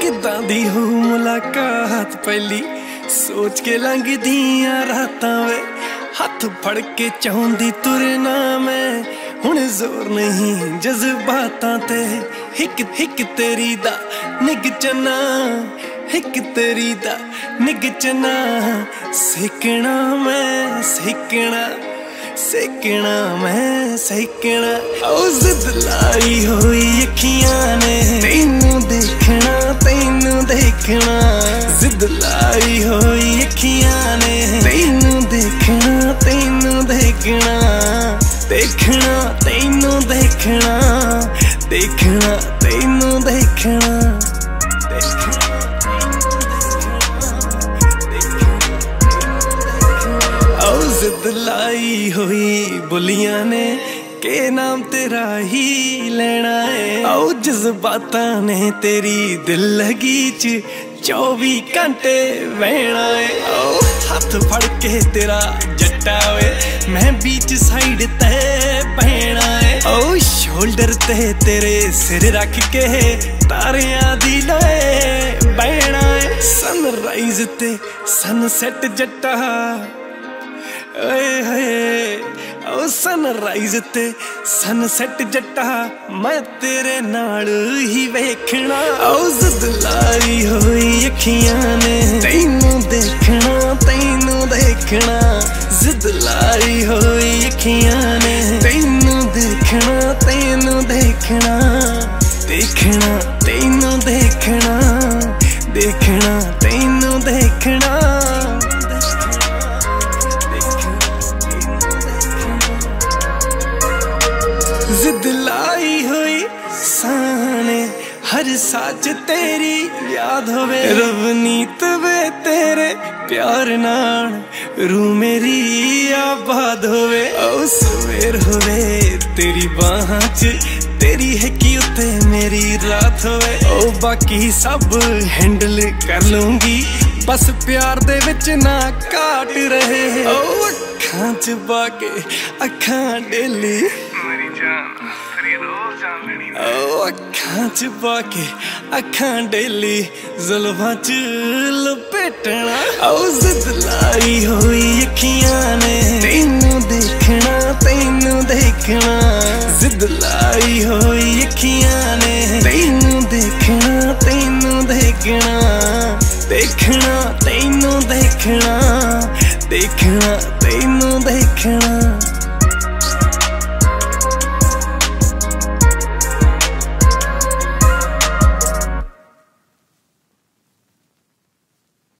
ਕਿੱਦਾਂ ਦੀ ਹੋ ਮੁਲਾਕਾਤ ਪਹਿਲੀ? ਸੋਚ ਕੇ ਲੰਘਦੀਆਂ ਰਾਤਾਂ ਵੇ। ਹੱਥ ਫੜ ਕੇ ਚਾਹੁੰਦੀ ਤੁਰਨਾ ਮੈਂ। ਹੁਣ ਜ਼ੋਰ ਨਹੀਂ ਜਜ਼ਬਾਤਾਂ ਤੇ। ਹਿੱਕ ਹਿੱਕ ਤੇਰੀ ਦਾ ਨਿਗ ਚਨਾ। ਹਿੱਕ ਤੇਰੀ ਦਾ ਨਿਗ ਚਨਾ। ਸਿੱਕਣਾ ਮੈਂ, ਸਿੱਕਣਾ। ਸਿੱਕਣਾ ਮੈਂ, ਸਿੱਕਣਾ। ਉਹ ਜ਼ਿੱਦ ਲਾਈ ਹੋਈ ਅੱਖੀਆਂ ਨੇ। ਤੈਨੂੰ ਦੇਖਣਾ ਦੇਖਣਾ, ਤੈਨੂੰ ਦੇਖਣਾ ਦੇਖਣਾ, ਤੈਨੂੰ ਦੇਖਣਾ ਦੇਖਣਾ ਆਉ ਜ਼ਿੱਦ ਲਾਈ ਹੋਈ ਬੁਲੀਆਂ ਨੇ, ਕੇ ਨਾਮ ਤੇਰਾ ਹੀ ਲੈਣਾ ਏ। ਆਉ ਜਜ਼ਬਾਤਾਂ ਨੇ ਤੇਰੀ ਦਿਲ ਲਗੀ ਚ 24 ਘੰਟੇ ਵਹਿਣਾ ਏ। ਆਉ ਹੱਥ ਫੜ ਕੇ ਤੇਰਾ ਜੱਟਾ ਵੇ। ਮੈਂ ਬੀਚ ਸਾਈਡ ਤੇ ਬਹਿਣਾ ਏ। ਓ ਸ਼ੋਲਡਰ ਤੇ ਤੇਰੇ ਸਿਰ ਰੱਖ ਕੇ ਤਾਰਿਆਂ ਦੀ ਲੋਏ ਬਹਿਣਾ ਏ। ਸਨਰਾਈਜ਼ ਤੇ ਸਨਸੈਟ ਜੱਟਾ। ਓਏ ਹੋਏ। ਸਨਰਾਈਜ਼ ਤੇ ਸਨਸੈਟ ਜੱਟਾ ਮੈਂ ਤੇਰੇ ਨਾਲ ਹੀ ਵੇਖਣਾ। ਉਹ ਜ਼ਿੱਦ ਲਾਈ ਹੋਈ ਅੱਖੀਆਂ ਨੇ, ਤੈਨੂੰ ਦੇਖਣਾ ਤੈਨੂੰ ਦੇਖਣਾ। ਜ਼ਿੱਦ ਲਾਈ ਹੋਈ ਅੱਖੀਆਂ ਨੇ, ਤੈਨੂੰ ਦੇਖਣਾ ਤੈਨੂੰ ਦੇਖਣਾ। ਦੇਖਣਾ, ਤੈਨੂੰ ਦੇਖਣਾ ਦੇਖਣਾ, ਤੈਨੂੰ ਦੇਖਣਾ। ਹਰ ਸਾਜ ਤੇਰੀ ਯਾਦ ਹੋਵੇ। ਰਵਨੀਤ ਵੇ ਤੇਰੇ ਪਿਆਰ ਨਾਲ ਰੂ ਮੇਰੀ ਆਬਾਦ ਹੋਵੇ। ਉਹ ਸਵੇਰ ਹੋਵੇ, ਤੇਰੀ ਬਾਹਾਂ 'ਚ ਤੇਰੀ ਹੈ ਕੀ ਉੱਤੇ ਮੇਰੀ ਰਾਤ ਹੋਵੇ। ਉਹ ਬਾਕੀ ਸਭ ਹੈਂਡਲ ਕਰ ਲੂੰਗੀ ਬਸ ਪਿਆਰ ਦੇ ਵਿੱਚ ਨਾ ਘਾਟ ਰਹੇ। ਉਹ ਅੱਖਾਂ 'ਚ ਪਾ ਅੱਖਾਂ ਡੇਲੀ ਜਾਨ ਤੇਰੀ ਰੋਜ਼ ਜਾਨ ਲੈਣੀ ਉਹ ਅੱਖਾਂ 'ਚ ਪਾ ਕੇ ਅੱਖਾਂ ਡੇਲੀ ਜ਼ੁਲਫਾਂ 'ਚ ਲਪੇਟਣਾ। ਉਹ ਜ਼ਿੱਦ ਲਾਈ ਹੋਈ ਅੱਖੀਆਂ ਨੇ। ਤੈਨੂੰ ਦੇਖਣਾ ਤੈਨੂੰ ਦੇਖਣਾ। ਜ਼ਿੱਦ ਲਾਈ ਹੋਈ ਅੱਖੀਆਂ ਨੇ। ਤੈਨੂੰ ਦੇਖਣਾ ਤੈਨੂੰ ਦੇਖਣਾ। ਦੇਖਣਾ, ਤੈਨੂੰ ਦੇਖਣਾ। ਦੇਖਣਾ।